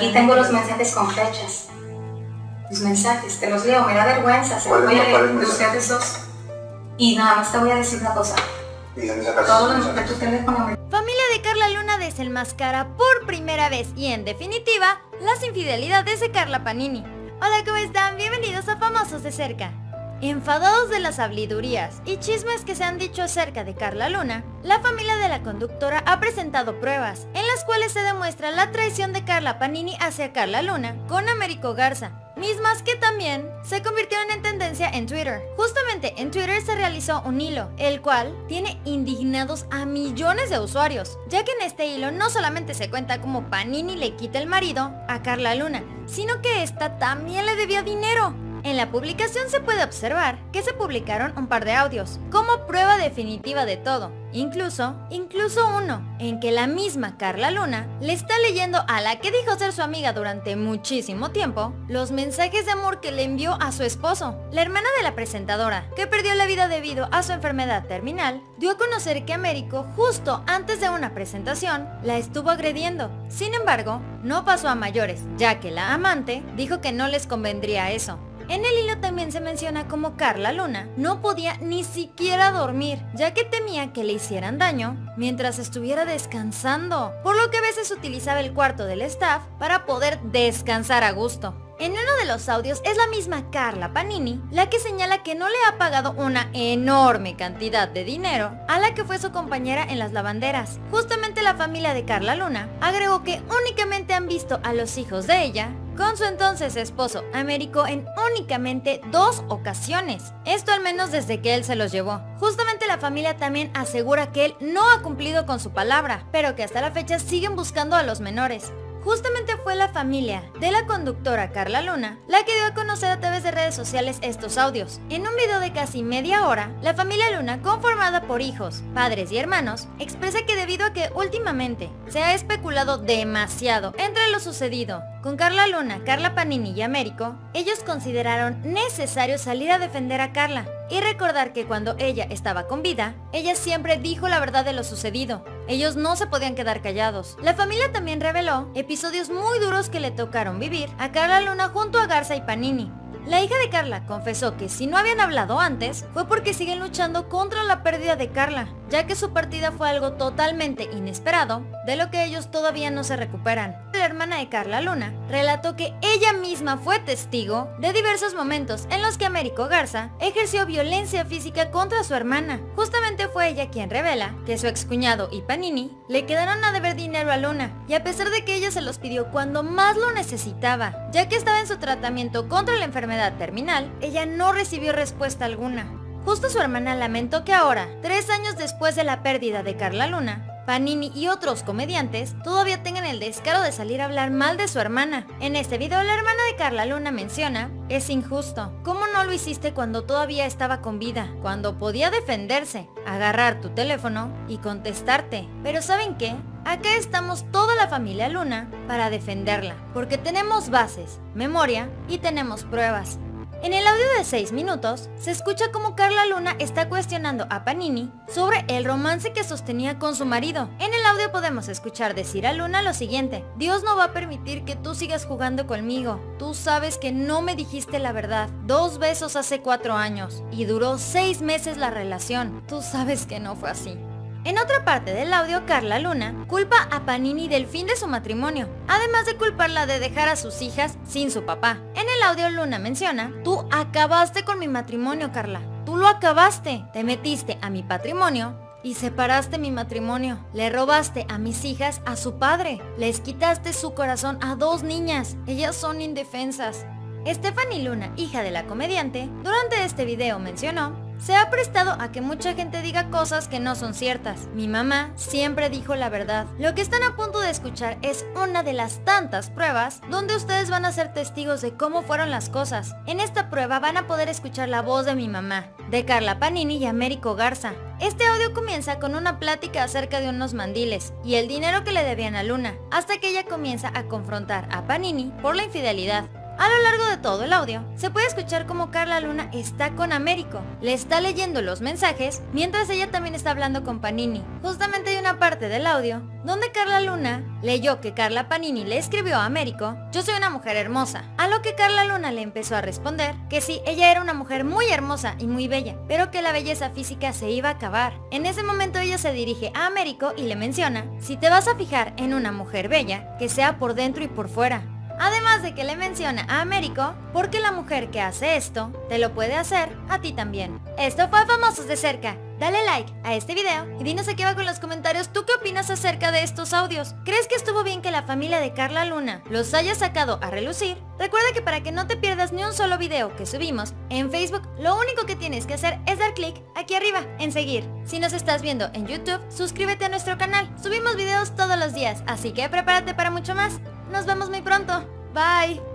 Aquí tengo los mensajes con fechas. Los mensajes, te los leo, me da vergüenza, se los voy a leer de ustedes dos. Y nada más te voy a decir una cosa. Todo lo de tu teléfono Familia de Carla Luna desenmascara por primera vez y en definitiva las infidelidades de Carla Panini. Hola, ¿cómo están? Bienvenidos a Famosos de Cerca. Enfadados de las hablidurías y chismes que se han dicho acerca de Carla Luna, la familia de la conductora ha presentado pruebas en las cuales se demuestra la traición de Carla Panini hacia Carla Luna con Américo Garza, mismas que también se convirtieron en tendencia en Twitter. Justamente en Twitter se realizó un hilo, el cual tiene indignados a millones de usuarios, ya que en este hilo no solamente se cuenta como Panini le quita el marido a Carla Luna, sino que esta también le debía dinero. En la publicación se puede observar que se publicaron un par de audios, como prueba definitiva de todo, incluso, incluso uno, en que la misma Carla Luna le está leyendo a la que dijo ser su amiga durante muchísimo tiempo, los mensajes de amor que le envió a su esposo. La hermana de la presentadora, que perdió la vida debido a su enfermedad terminal, dio a conocer que Américo, justo antes de una presentación, la estuvo agrediendo. Sin embargo, no pasó a mayores, ya que la amante dijo que no les convendría eso. En el hilo también se menciona como Carla Luna no podía ni siquiera dormir, ya que temía que le hicieran daño mientras estuviera descansando, por lo que a veces utilizaba el cuarto del staff para poder descansar a gusto. En uno de los audios es la misma Carla Panini la que señala que no le ha pagado una enorme cantidad de dinero a la que fue su compañera en las lavanderas. Justamente la familia de Carla Luna agregó que únicamente han visto a los hijos de ella con su entonces esposo Américo en únicamente dos ocasiones. Esto al menos desde que él se los llevó. Justamente la familia también asegura que él no ha cumplido con su palabra, pero que hasta la fecha siguen buscando a los menores. Justamente fue la familia de la conductora Carla Luna la que dio a conocer a través de redes sociales estos audios. En un video de casi media hora, la familia Luna, conformada por hijos, padres y hermanos, expresa que debido a que últimamente se ha especulado demasiado entre lo sucedido con Carla Luna, Carla Panini y Américo, ellos consideraron necesario salir a defender a Carla y recordar que cuando ella estaba con vida, ella siempre dijo la verdad de lo sucedido. Ellos no se podían quedar callados. La familia también reveló episodios muy duros que le tocaron vivir a Carla Luna junto a Garza y Panini. La hija de Carla confesó que si no habían hablado antes fue porque siguen luchando contra la pérdida de Carla, ya que su partida fue algo totalmente inesperado, de lo que ellos todavía no se recuperan. Hermana de Carla Luna relató que ella misma fue testigo de diversos momentos en los que Américo Garza ejerció violencia física contra su hermana. Justamente fue ella quien revela que su excuñado y Panini le quedaron a deber dinero a Luna, y a pesar de que ella se los pidió cuando más lo necesitaba, ya que estaba en su tratamiento contra la enfermedad terminal, ella no recibió respuesta alguna. Justo su hermana lamentó que ahora, tres años después de la pérdida de Carla Luna, Panini y otros comediantes todavía tengan el descaro de salir a hablar mal de su hermana. En este video la hermana de Carla Luna menciona, es injusto, ¿cómo no lo hiciste cuando todavía estaba con vida? Cuando podía defenderse, agarrar tu teléfono y contestarte. Pero ¿saben qué? Acá estamos toda la familia Luna para defenderla, porque tenemos bases, memoria y tenemos pruebas. En el audio de 6 minutos, se escucha como Carla Luna está cuestionando a Panini sobre el romance que sostenía con su marido. En el audio podemos escuchar decir a Luna lo siguiente, Dios no va a permitir que tú sigas jugando conmigo. Tú sabes que no me dijiste la verdad. Dos besos hace cuatro años y duró seis meses la relación. Tú sabes que no fue así. En otra parte del audio, Carla Luna culpa a Panini del fin de su matrimonio, además de culparla de dejar a sus hijas sin su papá. En el audio Luna menciona, tú acabaste con mi matrimonio, Carla. Tú lo acabaste. Te metiste a mi patrimonio y separaste mi matrimonio. Le robaste a mis hijas a su padre. Les quitaste su corazón a dos niñas. Ellas son indefensas. Stephanie Luna, hija de la comediante, durante este video mencionó se ha prestado a que mucha gente diga cosas que no son ciertas. Mi mamá siempre dijo la verdad. Lo que están a punto de escuchar es una de las tantas pruebas donde ustedes van a ser testigos de cómo fueron las cosas. En esta prueba van a poder escuchar la voz de mi mamá, de Carla Panini y Américo Garza. Este audio comienza con una plática acerca de unos mandiles y el dinero que le debían a Luna, hasta que ella comienza a confrontar a Panini por la infidelidad. A lo largo de todo el audio, se puede escuchar como Carla Luna está con Américo, le está leyendo los mensajes, mientras ella también está hablando con Panini. Justamente hay una parte del audio donde Carla Luna leyó que Carla Panini le escribió a Américo, yo soy una mujer hermosa, a lo que Carla Luna le empezó a responder que sí, ella era una mujer muy hermosa y muy bella, pero que la belleza física se iba a acabar. En ese momento ella se dirige a Américo y le menciona, si te vas a fijar en una mujer bella, que sea por dentro y por fuera. Además de que le menciona a Américo, porque la mujer que hace esto, te lo puede hacer a ti también. Esto fue Famosos de Cerca. Dale like a este video y dinos aquí abajo en los comentarios tú qué opinas acerca de estos audios. ¿Crees que estuvo bien que la familia de Carla Luna los haya sacado a relucir? Recuerda que para que no te pierdas ni un solo video que subimos en Facebook, lo único que tienes que hacer es dar clic aquí arriba en seguir. Si nos estás viendo en YouTube, suscríbete a nuestro canal. Subimos videos todos los días, así que prepárate para mucho más. Nos vemos muy pronto. Bye.